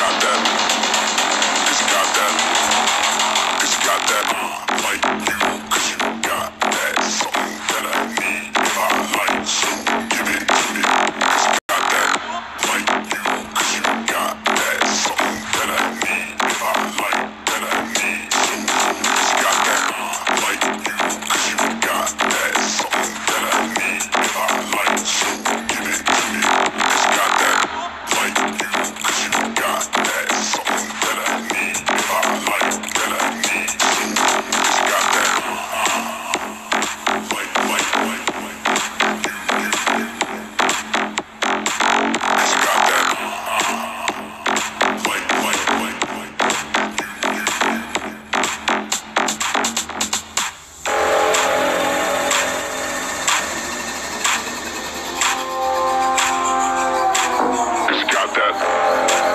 got that got that.